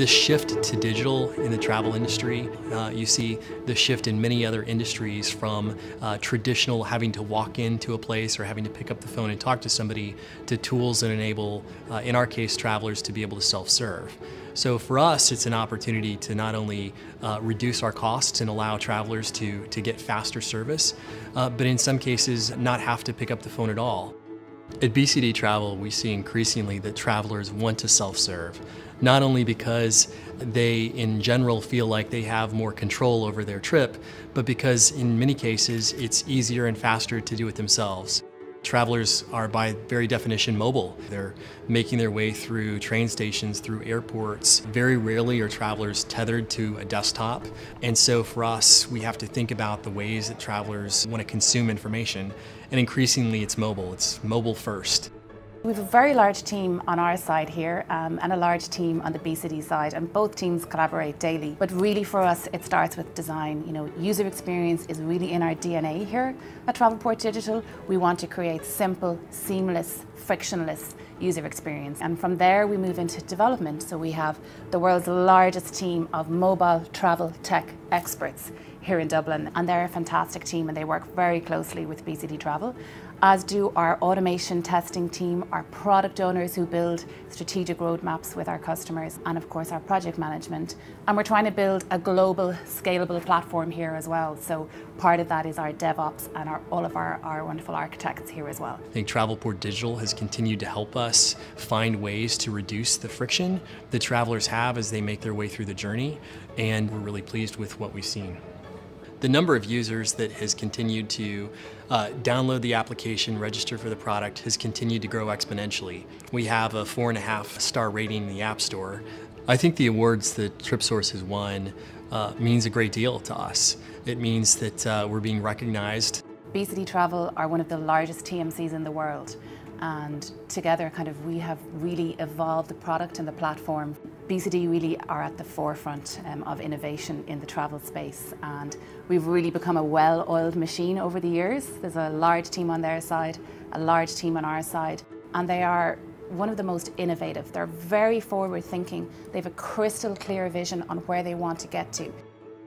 This shift to digital in the travel industry, uh, you see the shift in many other industries from uh, traditional having to walk into a place or having to pick up the phone and talk to somebody to tools that enable, uh, in our case, travelers to be able to self-serve. So for us, it's an opportunity to not only uh, reduce our costs and allow travelers to, to get faster service, uh, but in some cases not have to pick up the phone at all. At BCD Travel, we see increasingly that travelers want to self-serve, not only because they in general feel like they have more control over their trip, but because in many cases it's easier and faster to do it themselves. Travelers are by very definition mobile. They're making their way through train stations, through airports. Very rarely are travelers tethered to a desktop. And so for us, we have to think about the ways that travelers want to consume information. And increasingly it's mobile, it's mobile first. We have a very large team on our side here um, and a large team on the BCD side and both teams collaborate daily. But really for us it starts with design. You know, user experience is really in our DNA here at Travelport Digital. We want to create simple, seamless, frictionless user experience. And from there we move into development. So we have the world's largest team of mobile travel tech experts here in Dublin and they're a fantastic team and they work very closely with BCD Travel as do our automation testing team, our product owners who build strategic roadmaps with our customers, and of course our project management. And we're trying to build a global, scalable platform here as well. So part of that is our DevOps and our, all of our, our wonderful architects here as well. I think Travelport Digital has continued to help us find ways to reduce the friction that travelers have as they make their way through the journey, and we're really pleased with what we've seen the number of users that has continued to uh, download the application, register for the product, has continued to grow exponentially. We have a four and a half star rating in the App Store. I think the awards that TripSource has won uh, means a great deal to us. It means that uh, we're being recognized. BCD Travel are one of the largest TMCs in the world and together kind of we have really evolved the product and the platform. BCD really are at the forefront um, of innovation in the travel space and we've really become a well-oiled machine over the years. There's a large team on their side, a large team on our side and they are one of the most innovative. They're very forward thinking. They have a crystal clear vision on where they want to get to.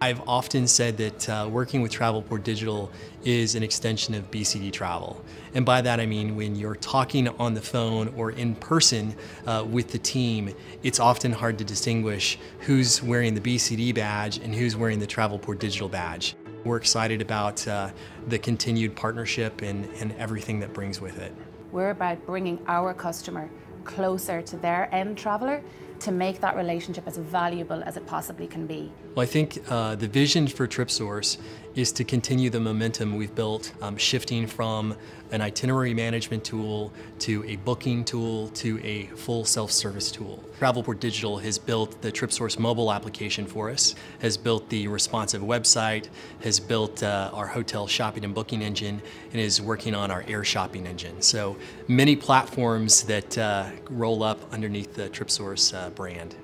I've often said that uh, working with Travelport Digital is an extension of BCD Travel. And by that I mean when you're talking on the phone or in person uh, with the team, it's often hard to distinguish who's wearing the BCD badge and who's wearing the Travelport Digital badge. We're excited about uh, the continued partnership and, and everything that brings with it. We're about bringing our customer closer to their end traveller to make that relationship as valuable as it possibly can be. Well, I think uh, the vision for TripSource is to continue the momentum we've built, um, shifting from an itinerary management tool to a booking tool to a full self-service tool. Travelport Digital has built the TripSource mobile application for us, has built the responsive website, has built uh, our hotel shopping and booking engine, and is working on our air shopping engine. So many platforms that uh, roll up underneath the TripSource uh, brand.